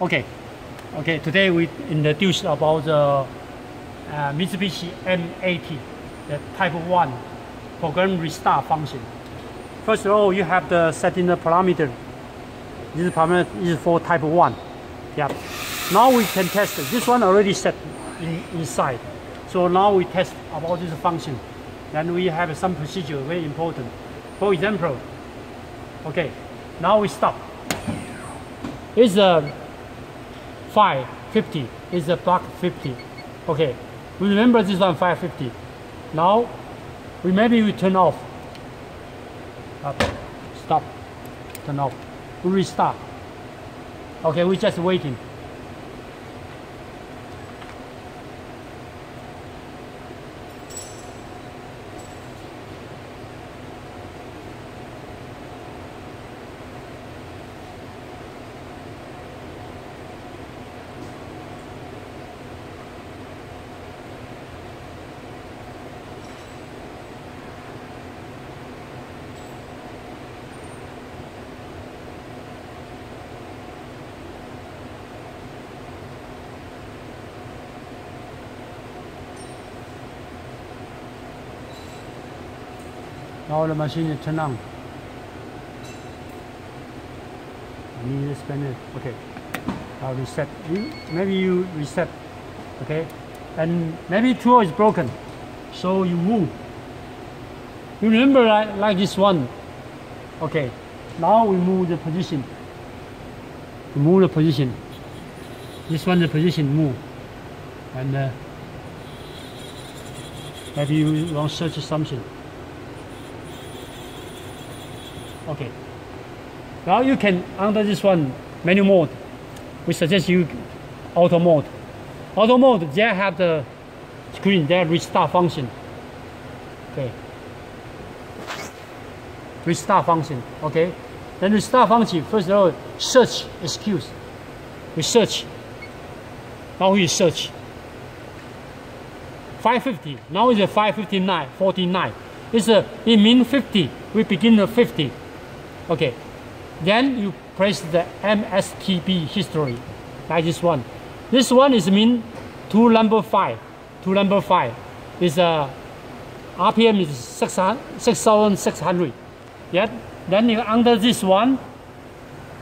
Okay, okay. Today we introduce about the uh, Mitsubishi M80, the Type 1 program restart function. First of all, you have the setting the parameter. This parameter is for Type 1. Yeah. Now we can test. This one already set in, inside. So now we test about this function. Then we have some procedure very important. For example, okay, now we stop. It's a 550 is a block 50. Okay, we remember this one 550. Now, we maybe we turn off. Up, stop, turn off. We restart. Okay, we just waiting. Now the machine is turned on. I Need to spin it. Okay. Now reset. Maybe you reset. Okay. And maybe tool is broken. So you move. You remember like, like this one. Okay. Now we move the position. We move the position. This one the position move. And uh, maybe you want to search something. Okay. Now you can, under this one, menu mode, we suggest you auto mode. Auto mode, they have the screen, they restart function. Okay. Restart function, okay. Then restart function, first of all, search excuse. We search. Now we search. 550, now it's a 559, 49. It's a, it means 50, we begin at 50. Okay, then you press the MSTB history, like this one. This one is mean to number five. To number five is a uh, RPM is 6,600. Yeah. Then you under this one,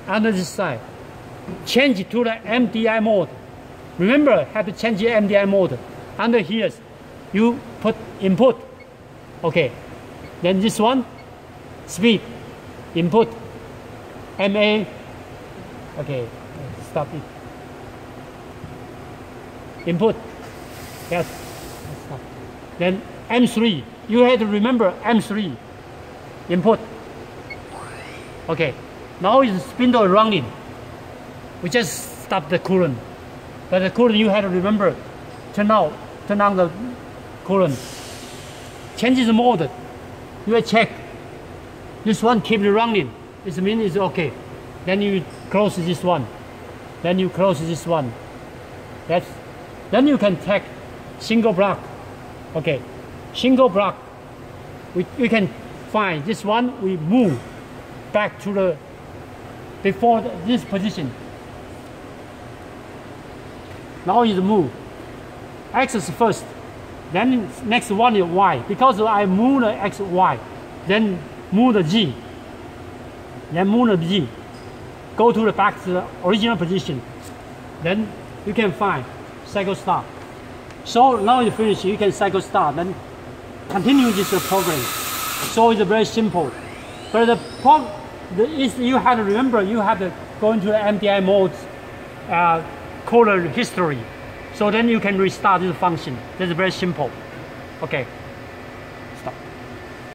under this side, change to the MDI mode. Remember, have to change the MDI mode. Under here, you put input. Okay. Then this one, speed input. MA okay stop it. Input. Yes stop. then M3 you have to remember M3 input. Okay now is spindle running. We just stop the coolant but the coolant you have to remember turn out turn on the coolant changes mode you check this one keep running. It means it's okay. Then you close this one. Then you close this one. That's then you can take single block. Okay, single block. We, we can find this one. We move back to the before the, this position. Now is move. X is first. Then next one is Y. Because I move the X, Y. Then move the Z, then move the Z, go to the back to the original position. Then you can find cycle start. So now you finish, you can cycle start, then continue this program. So it's very simple. But the point is you have to remember, you have to go into the MDI mode uh, color history. So then you can restart this function. That's very simple. Okay.